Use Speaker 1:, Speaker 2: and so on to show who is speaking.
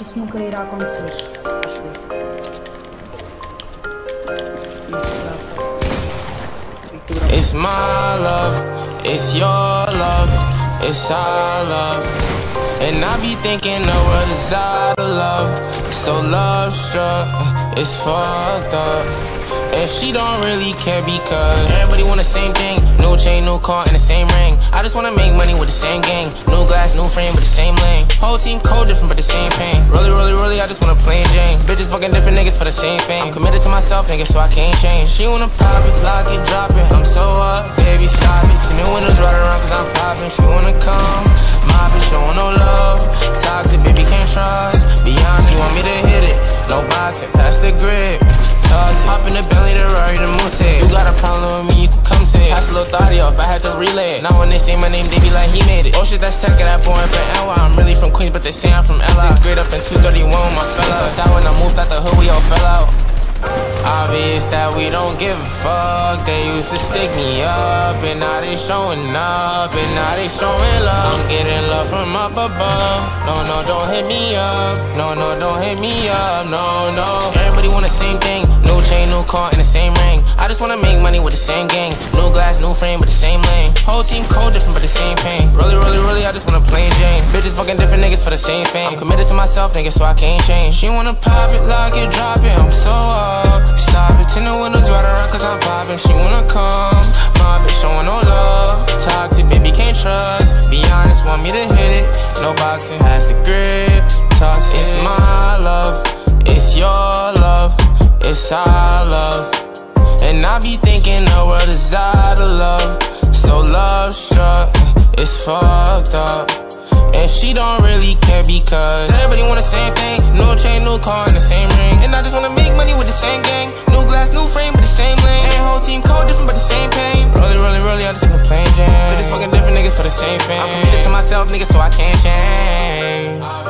Speaker 1: isso nunca irá acontecer. Acho eu.
Speaker 2: It's my love, it's your love, it's our love. And I be thinking the world is out of love. So love struck, it's fucked up. And she don't really care because everybody want the same. New car, and the same ring. I just wanna make money with the same gang. New glass, new frame, but the same lane. Whole team cold different, but the same pain. Really, really, really, I just wanna plain Jane. Bitches fucking different niggas for the same thing. I'm committed to myself, nigga, so I can't change. She wanna pop it, lock it, drop it. I'm so up, baby, stop it. Two new windows right around, cause I'm popping. She wanna come, my bitch showing no love. Toxic, baby, can't trust. Beyond, you want me to hit it. No boxing, pass the grip toss Hop in the belly, the Rari, the moose. You got a problem with me, a little thotty off, I had to relay it. Now when they say my name, they be like, he made it. Oh shit, that's tech, that boy from NY. I'm really from Queens, but they say I'm from LA. Sixth grade up in 231, my fella. Outside when I moved out the hood, we all fell out. Obvious that we don't give a fuck. They used to stick me up, and now they showing up, and now they showing love. I'm getting love from up above. No, no, don't hit me up. No, no, don't hit me up. No, no. Everybody want the same thing. New chain, new car, and the same ring. I just wanna make money with the same gang. Glass, new frame, but the same lane. Whole team cold, different, but the same pain. Really, really, really, I just wanna plain Jane. Bitches fucking different niggas for the same fame. I'm committed to myself, nigga, so I can't change. She wanna pop it, lock it, drop it. I'm so up. Stop it, tin the windows right around, cause I'm popping. She wanna come. My bitch showing no love. Toxic, baby, can't trust. Be honest, want me to hit it. No boxing, has the grip. And I be thinking the world is out of love. So love struck, it's fucked up. And she don't really care because everybody want the same thing. New chain, new car, and the same ring. And I just wanna make money with the same gang. New glass, new frame, but the same lane. And whole team cold, different, but the same pain. Really, really, really, I just wanna plain Jane. But it's fucking different niggas for the same fame. I'm committed to myself, nigga, so I can't change.